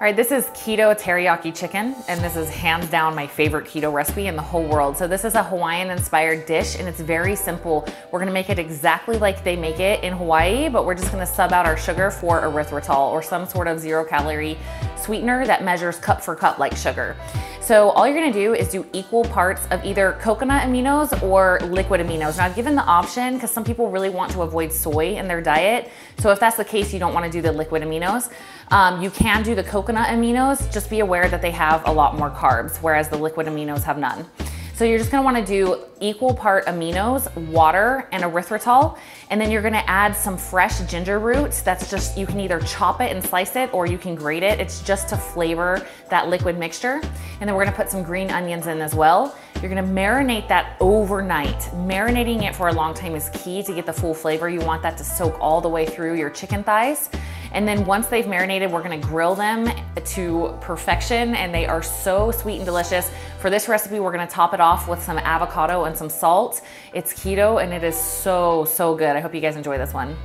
All right, this is keto teriyaki chicken, and this is hands down my favorite keto recipe in the whole world. So this is a Hawaiian inspired dish, and it's very simple. We're gonna make it exactly like they make it in Hawaii, but we're just gonna sub out our sugar for erythritol or some sort of zero calorie sweetener that measures cup for cup like sugar. So all you're gonna do is do equal parts of either coconut aminos or liquid aminos. Now I've given the option because some people really want to avoid soy in their diet. So if that's the case, you don't wanna do the liquid aminos. Um, you can do the coconut aminos, just be aware that they have a lot more carbs, whereas the liquid aminos have none. So you're just gonna wanna do equal part aminos, water, and erythritol. And then you're gonna add some fresh ginger roots. That's just, you can either chop it and slice it or you can grate it. It's just to flavor that liquid mixture. And then we're gonna put some green onions in as well. You're gonna marinate that overnight. Marinating it for a long time is key to get the full flavor. You want that to soak all the way through your chicken thighs. And then once they've marinated, we're gonna grill them to perfection and they are so sweet and delicious. For this recipe, we're gonna top it off with some avocado and some salt. It's keto and it is so, so good. I hope you guys enjoy this one.